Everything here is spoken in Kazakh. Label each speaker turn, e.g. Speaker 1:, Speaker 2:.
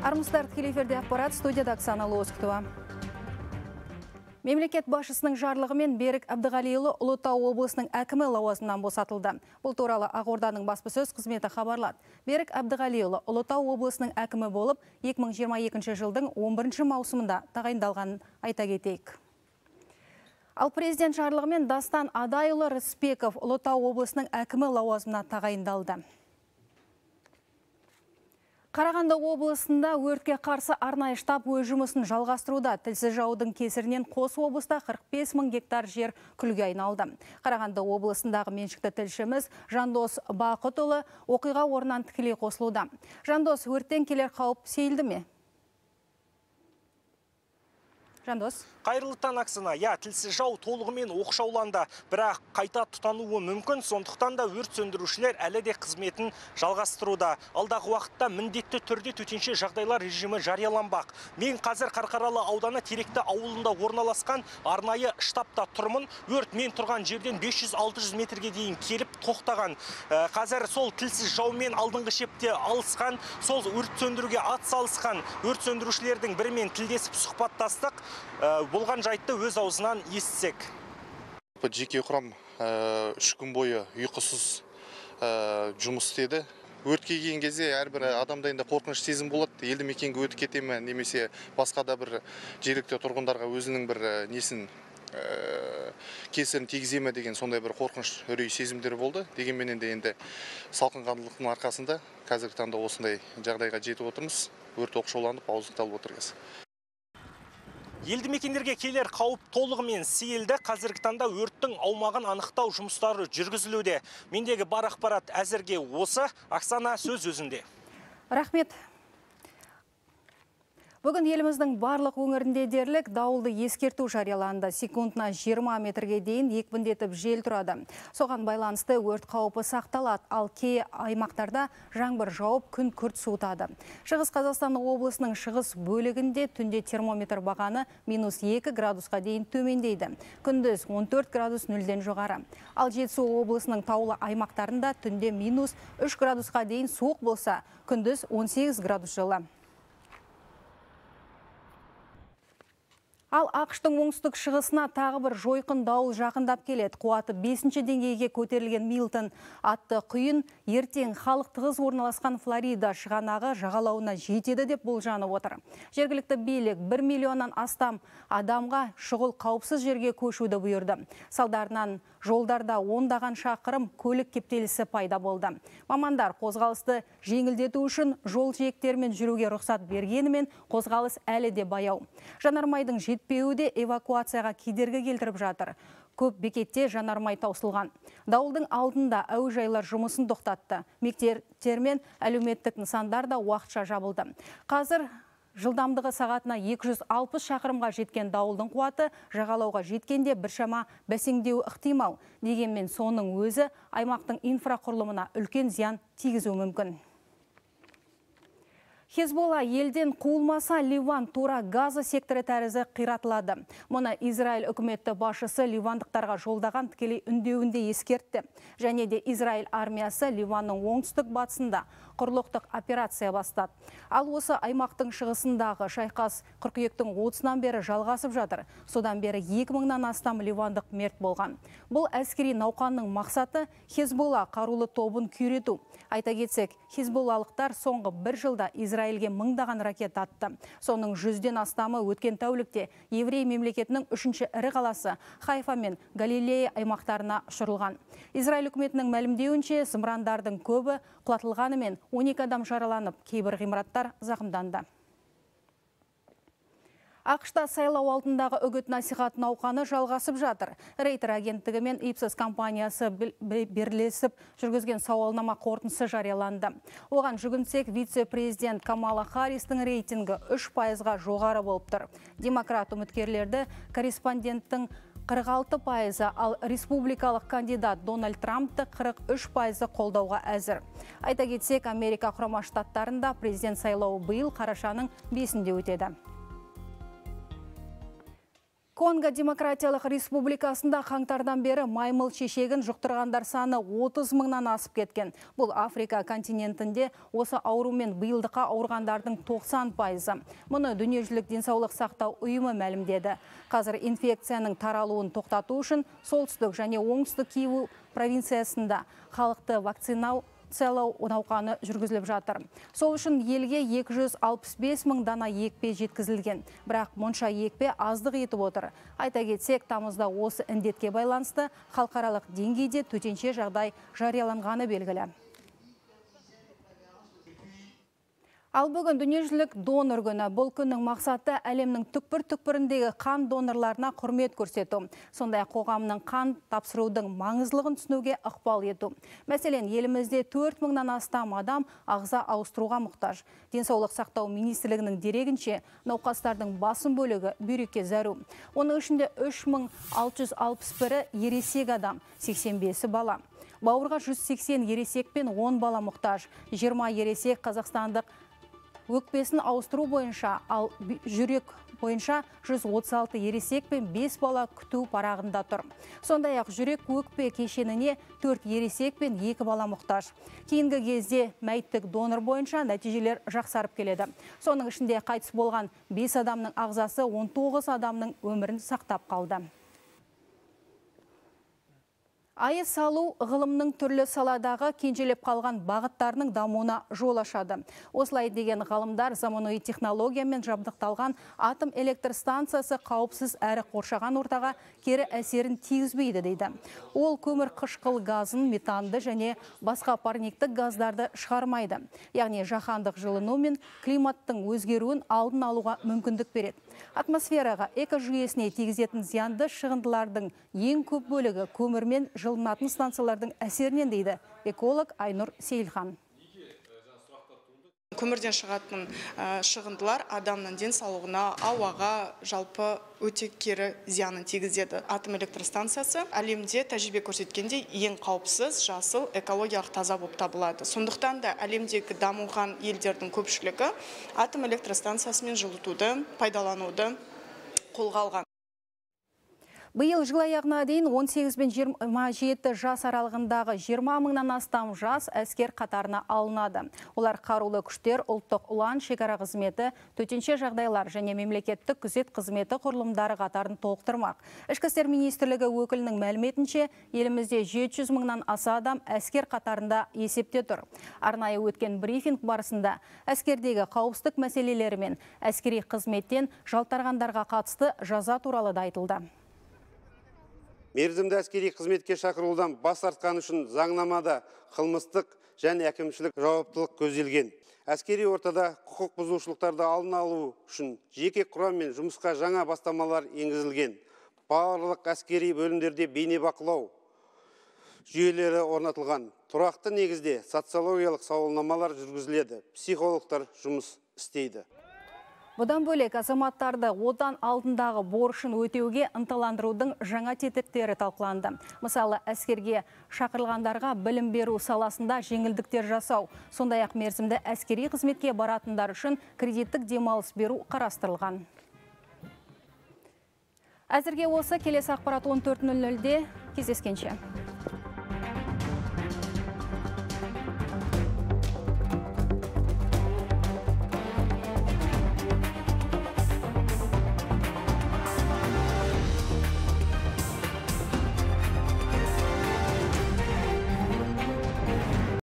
Speaker 1: армысыздар тікелей эфирде ақпарат студияда оксана лоскутова Мемлекет басшысының жарлығымен Берік Әбдіғалиұлы Ұлытау облысының әкімі лауазымынан босатылды. Бұл туралы Ақорданың баспасөз қызметі хабарлады. Берік Әбдіғалиұлы Ұлытау облысының әкімі болып 2022 жылдың 11 маусымында тағайындалғанын айта кетейік. Ал президент жарлығымен Дастан Адайұлы Рыспеков Ұлытау облысының әкімі лауазымына тағайындалды. Қарағанды облысында өртке қарсы арнайы штаб өз жұмысын жалғастыруда. Тілсіз жаудың кесірінен қос облыста 45 мың гектар жер күлге айналды. Қарағанды облысындағы меншікті тілшіміз Жандос Бақытұлы оқиға орнынан тікелей қосылуда. Жандос, өрттен келер қауіп сейілді ме? Жандос?
Speaker 2: Қайырлы таң ақсына иә тілсіз жау толығымен оқшауланды. Бірақ қайта тұтануы мүмкін сондықтан да өрт сөндірушілер әлі де қызметін жалғастыруда. Алдағы уақытта міндетті түрде төтенше жағдайлар режимі жарияланбақ. Мен қазір қарқаралы ауданы теректі ауылында орналасқан арнайы штабта тұрмын. Өрт мен тұрған жерден 500-600 метрге дейін келіп тоқтаған. Ә, қазір сол тілсіз жаумен алдыңғы шепте алысқан сол өрт сөндіруге ат салысқан өрт сөндірушілердің бірімен тілдесіп сұхбаттастық. Болған жайтты өз аузынан естісек.
Speaker 3: Жеке құрам үш күн бойы ұйқысыз жұмыс істеді. Өртке келген кезде әрбір адамда енді қорқыныш сезім болады. Елді мекенге өтіп кете ме немесе басқа да бір жергілікті тұрғындарға өзінің бір несін кесірін тигізе ме деген сондай бір қорқыныш үрей сезімдер болды. Дегенменен де енді салқынқандылықтың арқасында қазіргі таңда осындай жағдайға жетіп отырмыз. Өрт оқшауланып ауыздықталып отыр қазір
Speaker 2: елді мекендерге келер қауіп толығымен сейілді. Қазіргі таңда өрттің аумағын анықтау жұмыстары жүргізілуде. Мендегі бар ақпарат әзірге осы. Оксана сөз өзінде.
Speaker 1: Рахмет. Бүгін еліміздің барлық өңірінде дерлік дауылды ескерту жарияланды. Секундына 20 метрге дейін екпіндетіп жел тұрады. Соған байланысты өрт қаупі сақталады, ал кей аймақтарда жаңбыр жауып күн күрт суытады. Шығыс Қазақстан облысының шығыс бөлігінде түнде термометр бағаны минус 2 градусқа дейін төмендейді. Күндіз 14 градус нөлден жоғары. Ал Жетісу облысының таулы аймақтарында түнде минус 3 градусқа дейін суық болса, күндіз 18 градус жылы. Ал ақштың оңтүстік шығысына тағы бір жойқын дауыл жақындап келеді. Қуаты 5-ші деңгейге көтерілген Милтон атты құйын ертең халық тығыз орналасқан Флорида шығанағы жағалауына жетеді деп болжанып отыр. Жергілікті билік 1 миллионнан астам адамға шұғыл қауіпсіз жерге көшуді бұйырды. Салдарынан жолдарда ондаған шақырым көлік кептелісі пайда болды. Мамандар қозғалысты жеңілдету үшін жол жиектермен жүруге рұқсат бергенімен қозғалыс әлі де баяу. Жанармайдың жетпеуі де эвакуацияға кедергі келтіріп жатыр. Көп бекетте жанармай таусылған. Дауылдың алдында әуежайлар жұмысын тоқтатты. Мектептер мен әлеуметтік нысандар да уақытша жабылды. Қазір жылдамдығы сағатына 260 шақырымға жеткен дауылдың қуаты жағалауға жеткенде біршама бәсеңдеуі ықтимал. Дегенмен соның өзі аймақтың инфрақұрылымына үлкен зиян тигізуі мүмкін. Хезболла елден қуылмаса Ливан тура газы секторы тәрізі қиратылады. Мұны Израиль үкіметті башысы ливандықтарға жолдаған тікелей үндеуінде ескертті. Және де Израиль армиясы Ливанның оңтүстік батысында құрлықтық операция бастады. Ал осы аймақтың шығысындағы шайқас қыркүйектің 30-нан бері жалғасып жатыр. Содан бері 2000-нан астам ливандық мерт болған. Бұл әскери науқанның мақсаты Хезболла қарулы тобын күйрету. Айта кетсек, Хезболлалықтар соңғы бір жылда Израильге мыңдаған ракет атты. Соның жүзден астамы өткен тәулікте еврей мемлекетінің үшінші ірі қаласы Хайфа мен Галилея аймақтарына ұшырылған. Израиль үкіметінің мәлімдеуінше зымырандардың көбі құлатылғанымен 12 адам жараланып, кейбір ғимараттар зақымданды. Ақшта сайлау алдындағы үгіт насихат науқаны жалғасып жатыр. Рейтер агенттігі мен Ипсос компаниясы берлесіп жүргізген сауалнама қорытындысы жарияланды. Оған жүгінсек вице-президент Камала Харристің рейтингі 3 пайызға жоғары болып тұр. Демократ үміткерлерді корреспонденттің 46 пайызы, ал республикалық кандидат Дональд Трампты 43 пайызы қолдауға әзір. Айта кетсек, Америка құрама штаттарында президент сайлауы биыл қарашаның 5-інде өтеді. Конго Демократиялық Республикасында қаңтардан бері маймыл шешегін жұқтырғандар саны 30 мыңнан асып кеткен. Бұл Африка континентінде осы аурумен биылдыққа ауырғандардың 90 пайызы. Мұны дүниежүзілік денсаулық сақтау ұйымы мәлімдеді. Қазір инфекцияның таралуын тоқтату үшін солтүстік және оңтүстік Киеву провинциясында халықты вакцинау целау науқаны жүргізіліп жатыр. Сол үшін елге 265 мың дана екпе жеткізілген. Бірақ мұнша екпе аздық етіп отыр. Айта кетсек, тамызда осы індетке байланысты халықаралық деңгейде төтенше жағдай жарияланғаны белгілі. Ал бүгін дүниежүзілік донор күні. Бұл күннің мақсаты әлемнің түкпір-түкпіріндегі қан донорларына құрмет көрсету. Сондай қоғамның қан тапсырудың маңызлығын түсінуге ықпал ету. Мәселен, елімізде 4 мыңнан астам адам ағза ауыстыруға мұқтаж. Денсаулық сақтау министрлігінің дерегінше, науқастардың басым бөлігі бүйрекке зәру. Оның ішінде 3661-і ересек адам, 85-і бала. Бауырға 180 ересек пен 10 бала мұқтаж. 20 ересек қазақстандық өкпесін ауыстыру бойынша, ал жүрек бойынша 136 ересек пен 5 бала күту парағында тұр. Сондай ақ жүрек өкпе кешеніне 4 ересек пен 2 бала мұқтаж. Кейінгі кезде мәйттік донор бойынша нәтижелер жақсарып келеді. Соның ішінде қайтыс болған 5 адамның ағзасы 19 адамның өмірін сақтап қалды. Айы салу ғылымның түрлі саладағы кенжелеп қалған бағыттарының дамуына жол ашады. Осылай деген ғалымдар заманауи технологиямен жабдықталған атом электр станциясы қауіпсіз әрі қоршаған ортаға кері әсерін тигізбейді дейді. Ол көмір қышқыл газын, метанды және басқа парниктік газдарды шығармайды. Яғни жаһандық жылыну мен климаттың өзгеруін алдын алуға мүмкіндік береді. Атмосфераға экожүйесіне тигізетін зиянды шығындылардың ең көп бөлігі көмірмен жылынатын станциялардың әсерінен дейді эколог Айнұр Сейілхан.
Speaker 4: Көмірден шығатын шығындылар адамның денсаулығына ауаға жалпы өте кері зиянын тигізеді. Атом электростанциясы әлемде тәжірибе көрсеткендей ең қауіпсіз жасыл экологиялық таза болып табылады. Сондықтан да әлемдегі дамыған елдердің көпшілігі атом электростанциясымен жылытуды пайдалануды қолға алған.
Speaker 1: Биыл жыл аяғына дейін 18 бен 27 жас аралығындағы 20 мыңнан астам жас әскер қатарына алынады. Олар қарулы күштер, ұлттық ұлан, шекара қызметі, төтенше жағдайлар және мемлекеттік күзет қызметі құрылымдары қатарын толықтырмақ. Ішкі істер министрлігі өкілінің мәліметінше, елімізде 700 мыңнан аса адам әскер қатарында есепте тұр. Арнайы өткен брифинг барысында әскердегі қауіпсіздік мәселелері мен әскери қызметтен жалтарғандарға қатысты жаза туралы да айтылды
Speaker 5: мерзімді әскери қызметке шақырылудан бас тартқаны үшін заңнамада қылмыстық және әкімшілік жауаптылық көзделген. Әскери ортада құқық бұзушылықтарды алдын алу үшін жеке құраммен жұмысқа жаңа бастамалар енгізілген. Барлық әскери бөлімдерде бейнебақылау жүйелері орнатылған. Тұрақты негізде социологиялық сауалнамалар жүргізіледі. Психологтар жұмыс істейді.
Speaker 1: Бұдан бөлек азаматтарды одан алдындағы борышын өтеуге ынталандырудың жаңа тетіктері талқыланды. Мысалы, әскерге шақырылғандарға білім беру саласында жеңілдіктер жасау, сондай ақ мерзімді әскери қызметке баратындар үшін кредиттік демалыс беру қарастырылған. Әзірге осы келесі ақпарат 14.00-де кездескенше.